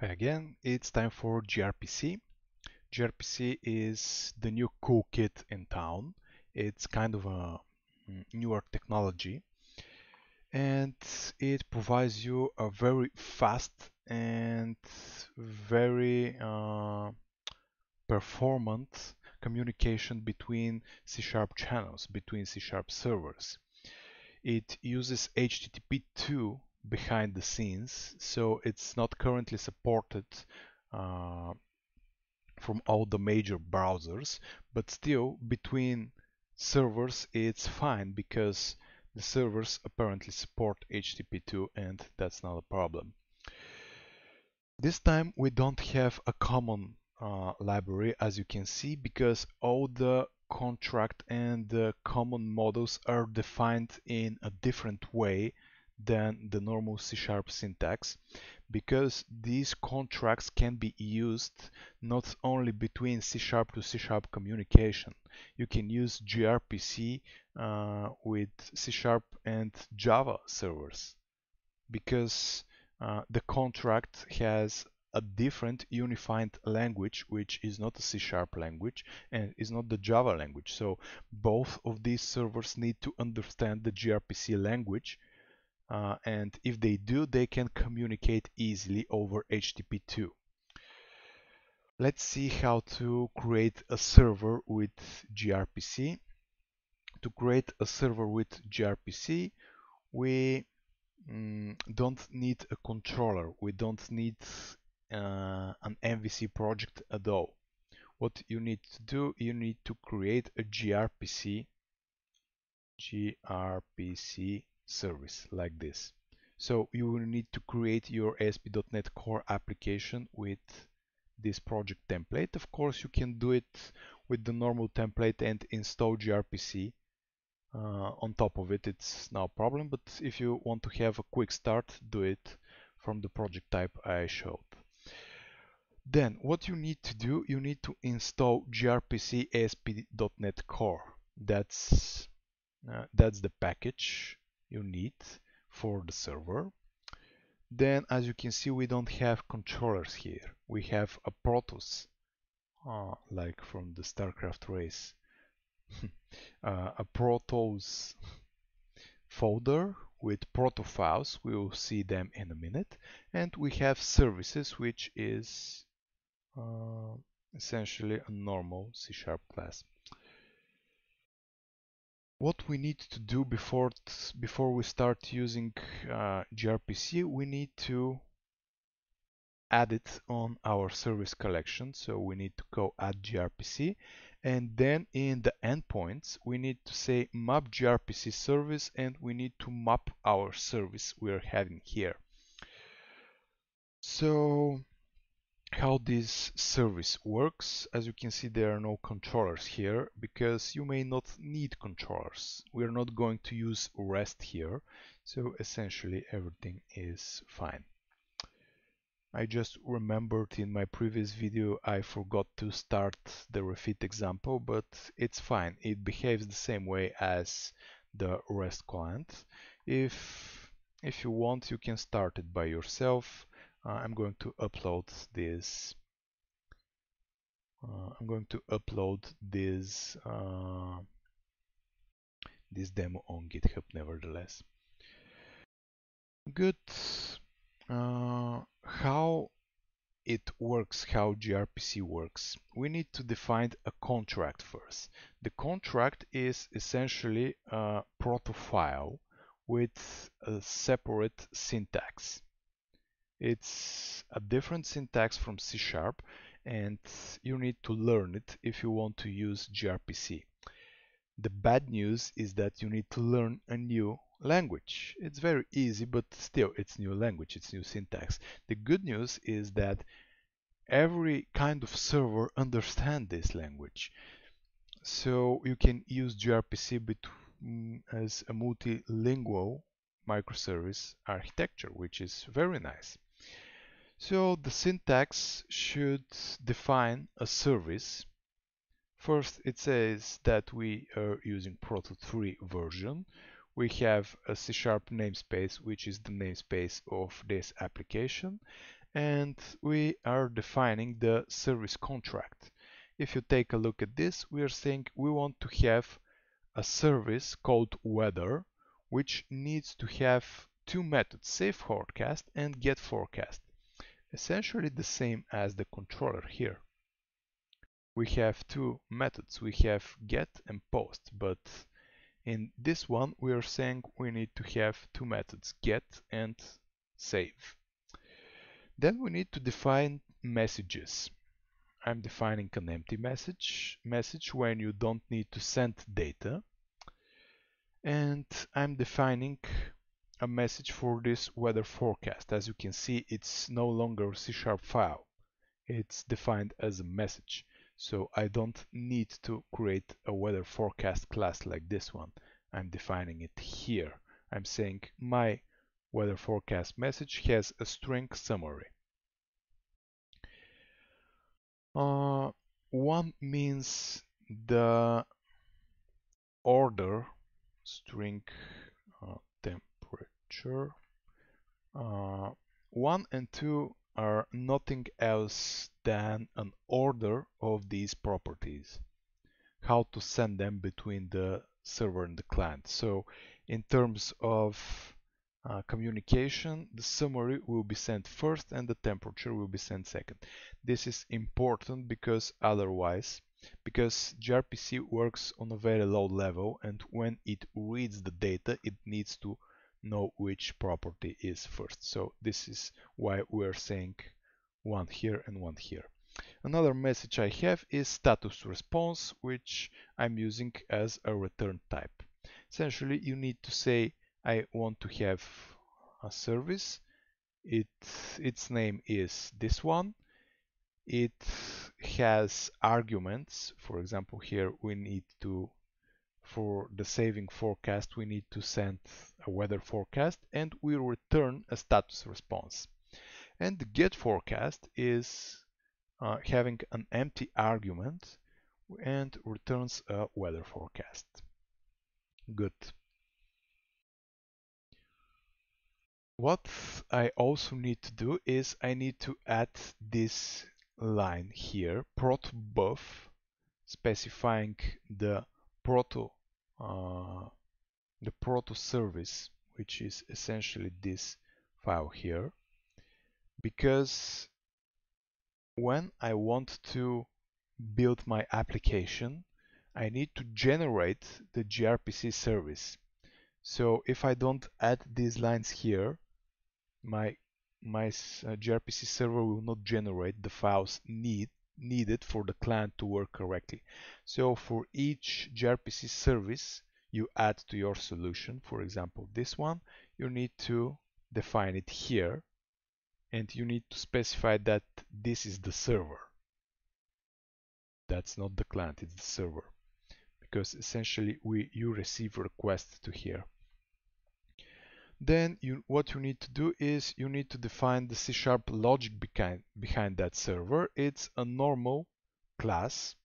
Again, it's time for gRPC. gRPC is the new cool kid in town. It's kind of a mm, newer technology and it provides you a very fast and very uh, performant communication between C-sharp channels, between C-sharp servers. It uses HTTP2 behind the scenes, so it's not currently supported uh, from all the major browsers, but still between servers it's fine because the servers apparently support HTTP2 and that's not a problem. This time we don't have a common uh, library as you can see because all the contract and the common models are defined in a different way than the normal C-sharp syntax because these contracts can be used not only between C-sharp to C-sharp communication. You can use gRPC uh, with C-sharp and Java servers because uh, the contract has a different unified language which is not a C sharp language and is not the Java language. So both of these servers need to understand the gRPC language uh, and if they do they can communicate easily over HTTP2. Let's see how to create a server with gRPC. To create a server with gRPC we mm, don't need a controller, we don't need uh, an MVC project at all. What you need to do, you need to create a gRPC gRPC service like this. So you will need to create your ASP.NET Core application with this project template. Of course, you can do it with the normal template and install gRPC uh, on top of it. It's no problem, but if you want to have a quick start, do it from the project type I showed. Then what you need to do, you need to install gRPC ASP.NET Core. That's uh, that's the package you need for the server. Then as you can see, we don't have controllers here. We have a Protos, uh, like from the StarCraft race. uh, a Protos folder with proto files. We will see them in a minute. And we have services, which is uh, essentially a normal C-sharp class. What we need to do before before we start using uh, gRPC, we need to add it on our service collection. So we need to go add gRPC and then in the endpoints we need to say map gRPC service and we need to map our service we're having here. So how this service works. As you can see, there are no controllers here because you may not need controllers. We're not going to use REST here, so essentially everything is fine. I just remembered in my previous video I forgot to start the refit example, but it's fine. It behaves the same way as the REST client. If, if you want, you can start it by yourself uh, I'm going to upload this uh, I'm going to upload this uh, this demo on GitHub nevertheless. Good. Uh, how it works, how gRPC works. We need to define a contract first. The contract is essentially a proto file with a separate syntax. It's a different syntax from C Sharp and you need to learn it if you want to use gRPC. The bad news is that you need to learn a new language. It's very easy, but still it's new language, it's new syntax. The good news is that every kind of server understands this language. So you can use gRPC mm, as a multilingual microservice architecture, which is very nice. So the syntax should define a service. First, it says that we are using Proto 3 version. We have a C-sharp namespace, which is the namespace of this application. and we are defining the service contract. If you take a look at this, we are saying we want to have a service called weather, which needs to have two methods, save forecast and get forecast. Essentially the same as the controller here. We have two methods, we have get and post, but in this one we are saying we need to have two methods, get and save. Then we need to define messages. I'm defining an empty message, message when you don't need to send data. And I'm defining a message for this weather forecast. As you can see, it's no longer C-sharp file. It's defined as a message. So I don't need to create a weather forecast class like this one. I'm defining it here. I'm saying my weather forecast message has a string summary. Uh, one means the order string uh, temperature. Uh, one and two are nothing else than an order of these properties. How to send them between the server and the client. So in terms of uh, communication, the summary will be sent first and the temperature will be sent second. This is important because otherwise, because gRPC works on a very low level and when it reads the data, it needs to know which property is first. So this is why we're saying one here and one here. Another message I have is status response, which I'm using as a return type. Essentially, you need to say I want to have a service. It, its name is this one. It has arguments. For example, here we need to, for the saving forecast, we need to send a weather forecast and we return a status response. And the get forecast is uh, having an empty argument and returns a weather forecast. Good. What I also need to do is I need to add this line here, protobuf, specifying the proto the proto service, which is essentially this file here, because when I want to build my application, I need to generate the gRPC service. So if I don't add these lines here, my my uh, gRPC server will not generate the files need, needed for the client to work correctly. So for each gRPC service you add to your solution, for example this one, you need to define it here and you need to specify that this is the server. That's not the client, it's the server. Because essentially we you receive requests to here then you, what you need to do is you need to define the C-sharp logic behind, behind that server. It's a normal class.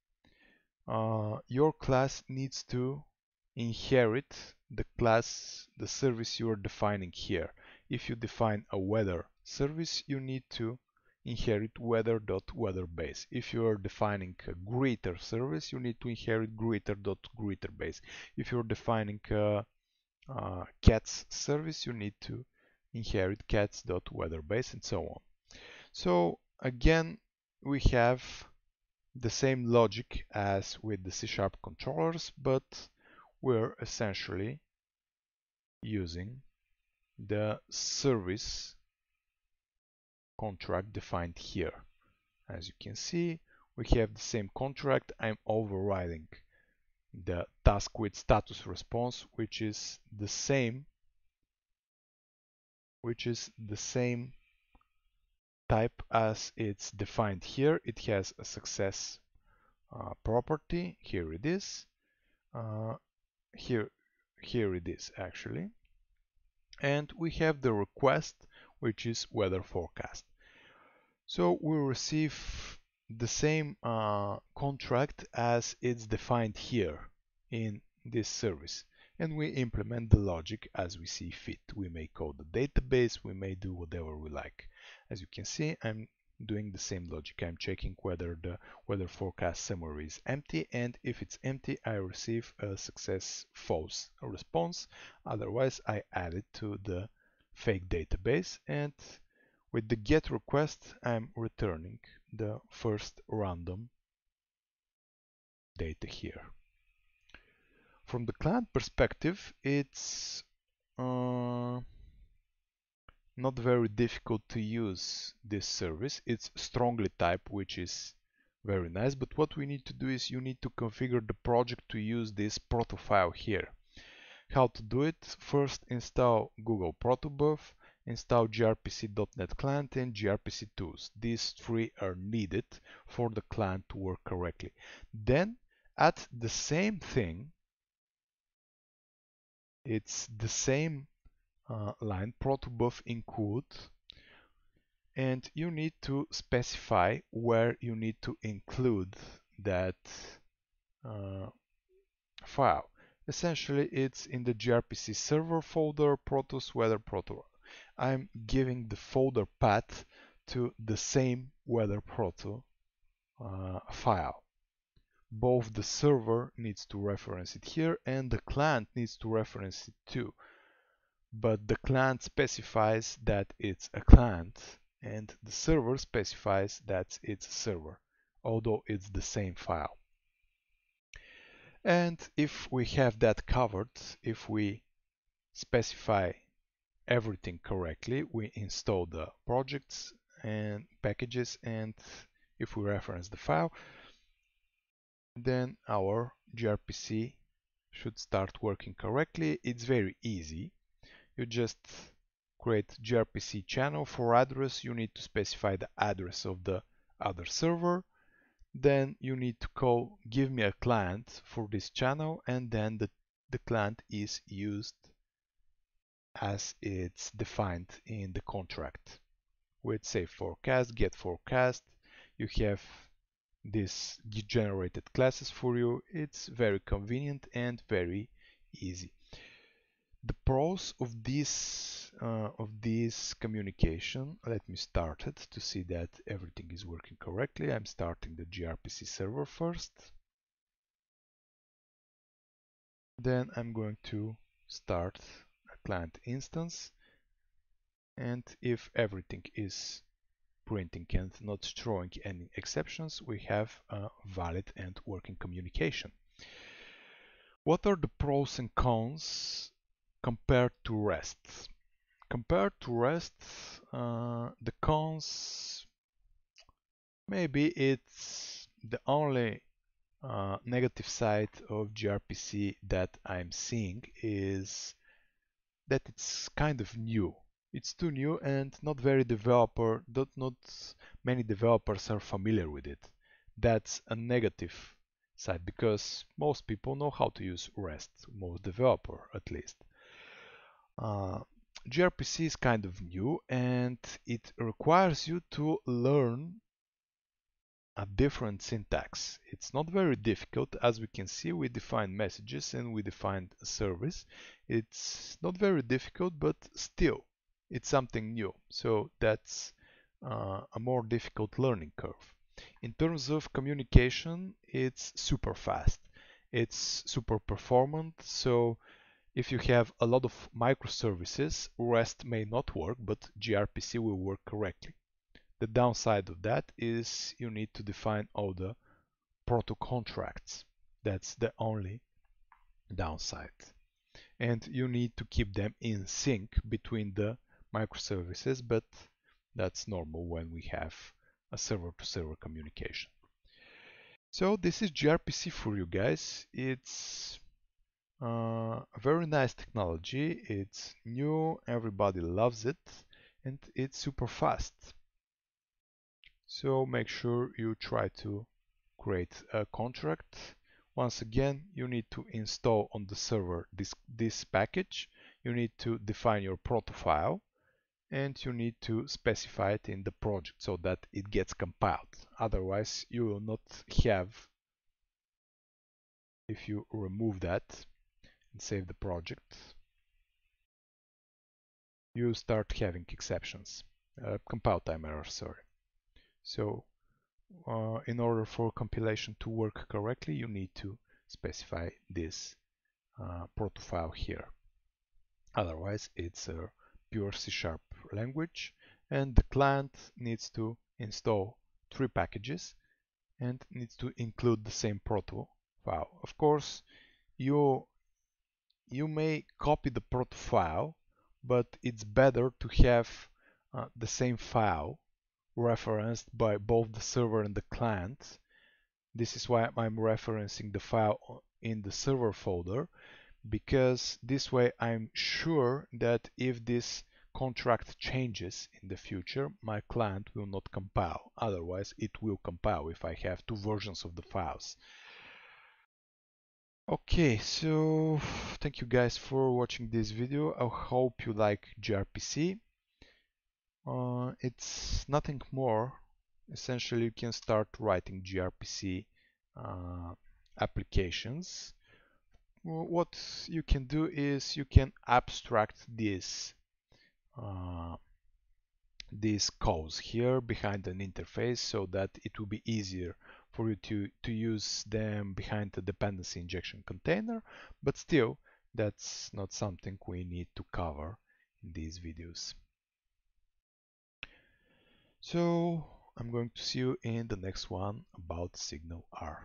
Uh, your class needs to inherit the class, the service you are defining here. If you define a weather service, you need to inherit weather.weatherbase. If you are defining a greeter service, you need to inherit greeter.greeterbase. If you're defining a uh, cats service, you need to inherit cats.weatherbase and so on. So again, we have the same logic as with the C-sharp controllers, but we're essentially using the service contract defined here. As you can see, we have the same contract. I'm overriding the task with status response, which is the same, which is the same type as it's defined here. It has a success uh, property. Here it is. Uh, here, here it is actually. And we have the request, which is weather forecast. So we receive the same uh, contract as it's defined here in this service and we implement the logic as we see fit. We may code the database, we may do whatever we like. As you can see, I'm doing the same logic. I'm checking whether the weather forecast summary is empty and if it's empty I receive a success false response. Otherwise I add it to the fake database and with the get request I'm returning the first random data here. From the client perspective it's uh, not very difficult to use this service. It's strongly typed, which is very nice. But what we need to do is you need to configure the project to use this proto file here. How to do it? First install Google Protobuf, install gRPC.NET Client and gRPC Tools. These three are needed for the client to work correctly. Then add the same thing. It's the same uh, line protobuf include and you need to specify where you need to include that uh, file. Essentially, it's in the gRPC server folder, Protos Weather Proto. I'm giving the folder path to the same Weather Proto uh, file. Both the server needs to reference it here and the client needs to reference it too but the client specifies that it's a client and the server specifies that it's a server, although it's the same file. And if we have that covered, if we specify everything correctly, we install the projects and packages and if we reference the file, then our gRPC should start working correctly. It's very easy you just create gRPC channel for address. You need to specify the address of the other server. Then you need to call give me a client for this channel and then the, the client is used as it's defined in the contract. With say forecast, get forecast, you have this generated classes for you. It's very convenient and very easy the pros of this uh, of this communication let me start it to see that everything is working correctly I'm starting the gRPC server first then I'm going to start client instance and if everything is printing and not throwing any exceptions we have a valid and working communication what are the pros and cons compared to REST. Compared to REST, uh, the cons, maybe it's the only uh, negative side of gRPC that I'm seeing is that it's kind of new. It's too new and not very developer, not, not many developers are familiar with it. That's a negative side because most people know how to use REST, most developer at least. Uh, gRPC is kind of new and it requires you to learn a different syntax. It's not very difficult. As we can see, we define messages and we define service. It's not very difficult, but still, it's something new. So that's uh, a more difficult learning curve. In terms of communication, it's super fast. It's super performant. So if you have a lot of microservices, REST may not work, but gRPC will work correctly. The downside of that is you need to define all the proto contracts. That's the only downside. And you need to keep them in sync between the microservices, but that's normal when we have a server-to-server -server communication. So this is gRPC for you guys. It's uh, a very nice technology. It's new, everybody loves it, and it's super fast. So make sure you try to create a contract. Once again, you need to install on the server this, this package. You need to define your proto file and you need to specify it in the project so that it gets compiled. Otherwise, you will not have, if you remove that, and save the project, you start having exceptions. uh, compile time error, sorry. So uh, in order for compilation to work correctly, you need to specify this uh, proto file here. Otherwise, it's a pure C-sharp language and the client needs to install three packages and needs to include the same proto file. Of course, you you may copy the proto file, but it's better to have uh, the same file referenced by both the server and the client. This is why I'm referencing the file in the server folder because this way I'm sure that if this contract changes in the future, my client will not compile. Otherwise, it will compile if I have two versions of the files. Okay, so thank you guys for watching this video. I hope you like gRPC. Uh, it's nothing more. Essentially, you can start writing gRPC uh, applications. What you can do is you can abstract this uh, these codes here behind an interface so that it will be easier for you to, to use them behind the dependency injection container, but still that's not something we need to cover in these videos. So I'm going to see you in the next one about SignalR.